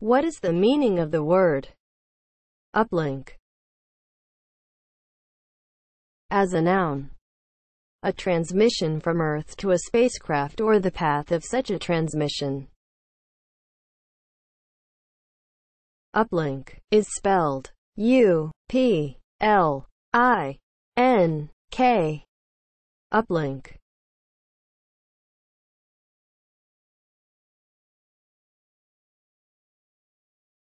What is the meaning of the word uplink? As a noun, a transmission from Earth to a spacecraft or the path of such a transmission. Uplink is spelled U-P-L-I-N-K. Uplink